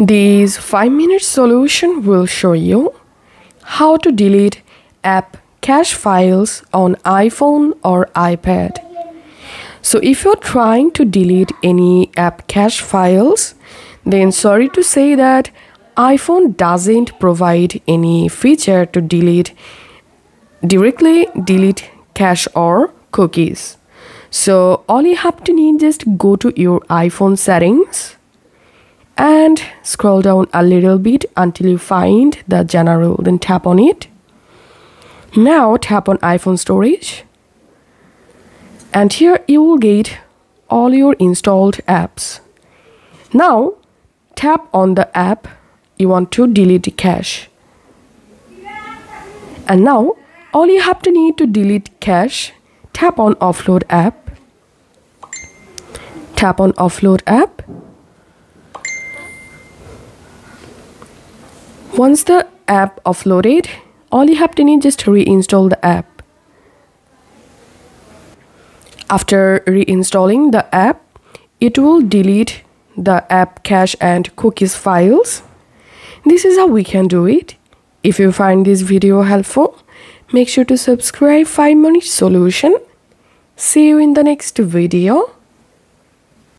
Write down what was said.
This 5 minute solution will show you how to delete app cache files on iPhone or iPad. So if you're trying to delete any app cache files, then sorry to say that iPhone doesn't provide any feature to delete directly delete cache or cookies. So all you have to need is just go to your iPhone settings and scroll down a little bit until you find the general then tap on it. Now tap on iphone storage. And here you will get all your installed apps. Now tap on the app you want to delete the cache. And now all you have to need to delete cache tap on offload app. Tap on offload app Once the app offloaded, all you have to need is just reinstall the app. After reinstalling the app, it will delete the app cache and cookies files. This is how we can do it. If you find this video helpful, make sure to subscribe 5 Minute Solution. See you in the next video.